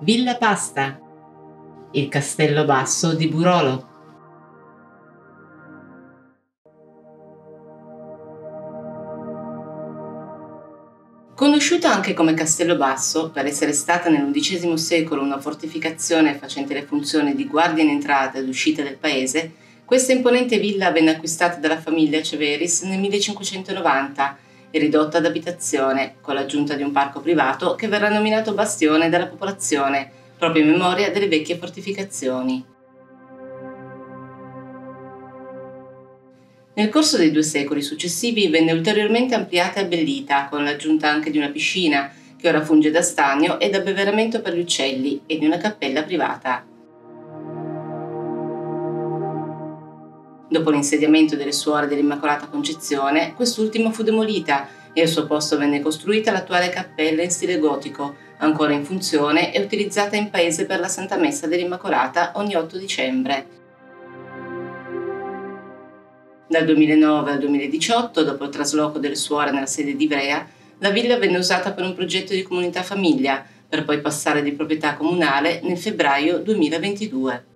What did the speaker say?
Villa Pasta, il Castello Basso di Burolo. Conosciuta anche come Castello Basso, per essere stata nell'undicesimo secolo una fortificazione facente le funzioni di guardia in entrata ed uscita del paese, questa imponente villa venne acquistata dalla famiglia Ceveris nel 1590 e ridotta ad abitazione, con l'aggiunta di un parco privato che verrà nominato bastione dalla popolazione, proprio in memoria delle vecchie fortificazioni. Nel corso dei due secoli successivi venne ulteriormente ampliata e abbellita, con l'aggiunta anche di una piscina, che ora funge da stagno e da beveramento per gli uccelli, e di una cappella privata. Dopo l'insediamento delle suore dell'Immacolata Concezione, quest'ultima fu demolita e al suo posto venne costruita l'attuale cappella in stile gotico, ancora in funzione e utilizzata in paese per la Santa Messa dell'Immacolata ogni 8 dicembre. Dal 2009 al 2018, dopo il trasloco delle suore nella sede di Ivrea, la villa venne usata per un progetto di comunità famiglia, per poi passare di proprietà comunale nel febbraio 2022.